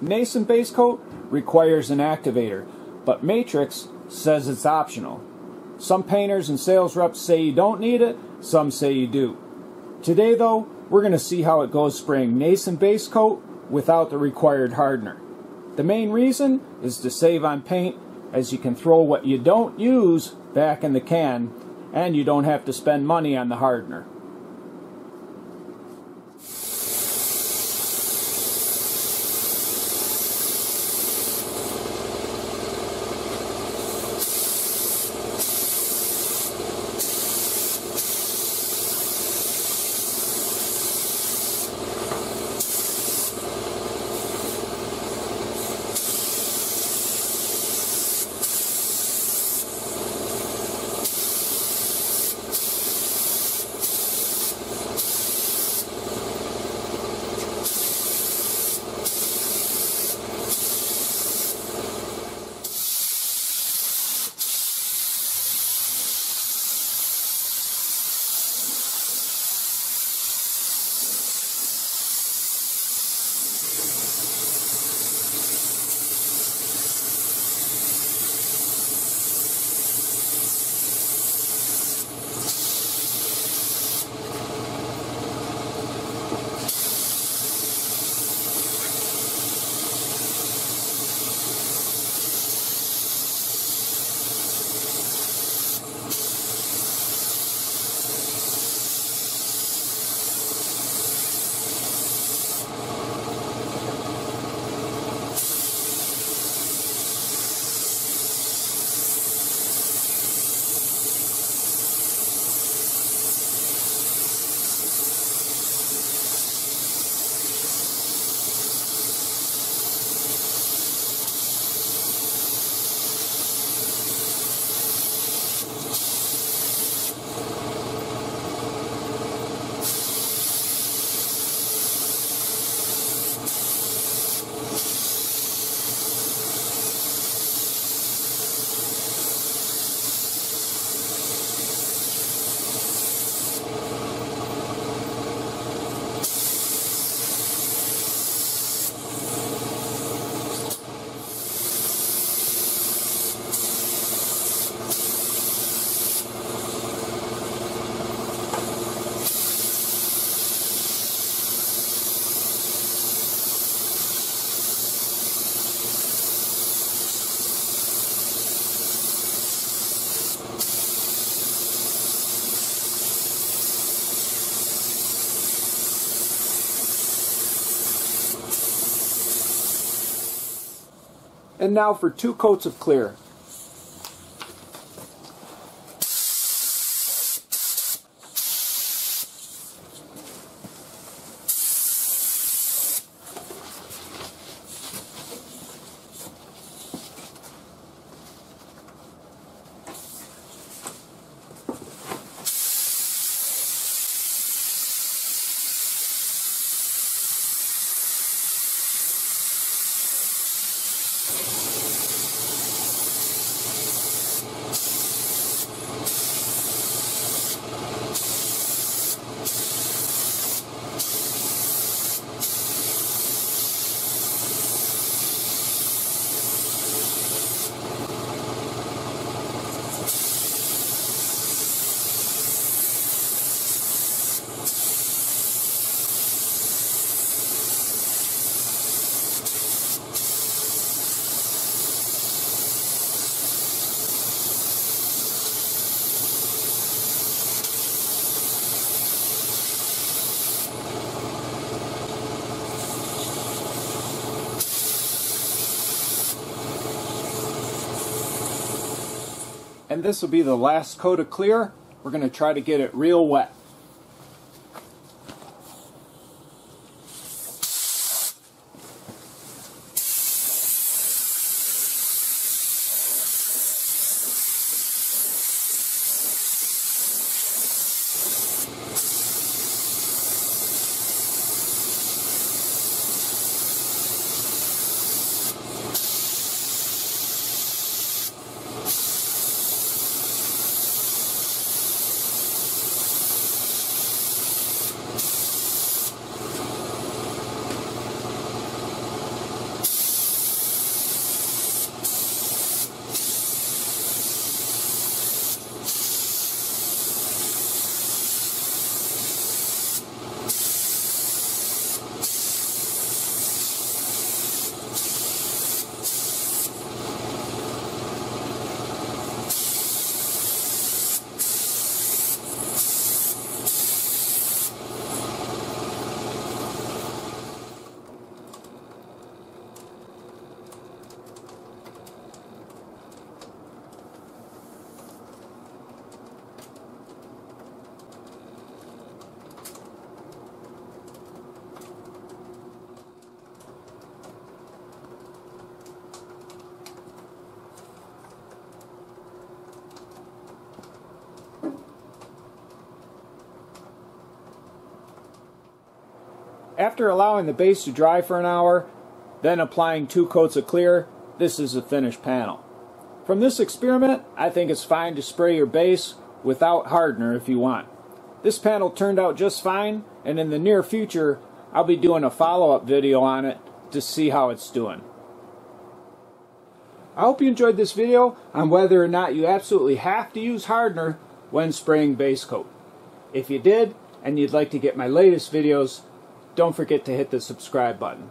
Nason base coat requires an activator, but Matrix says it's optional. Some painters and sales reps say you don't need it, some say you do. Today though, we're going to see how it goes spraying Nason base coat without the required hardener. The main reason is to save on paint as you can throw what you don't use back in the can and you don't have to spend money on the hardener. And now for two coats of clear. And this will be the last coat of clear. We're going to try to get it real wet. After allowing the base to dry for an hour, then applying two coats of clear, this is the finished panel. From this experiment, I think it's fine to spray your base without hardener if you want. This panel turned out just fine, and in the near future, I'll be doing a follow-up video on it to see how it's doing. I hope you enjoyed this video on whether or not you absolutely have to use hardener when spraying base coat. If you did, and you'd like to get my latest videos, don't forget to hit the subscribe button.